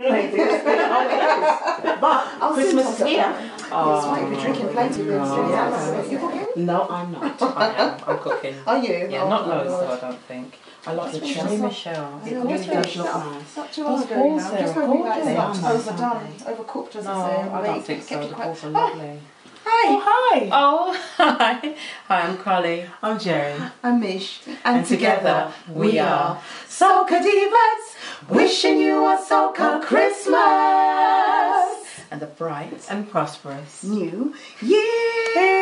Maybe it's been oh, it is. But Christmas is here. That's why you'll be drinking this. no. Yes. You cooking? No, I'm not. I am. I'm cooking. Are you? Yeah, Oh, not loads though, I don't think. I like the cherry. Michelle. It really does look nice. Not too long ago, there Just are hoping that's gorgeous. not They are nice, overdone, overcooked, as I oh, say. I don't think so. The balls are Oh, lovely. Hi, Hi, Oh, oh hi. Hi, I'm Carly. I'm Jerry. I'm Mish, And together we are Soca Divas, wishing you a Soca Christmas And the bright. and prosperous. New Year.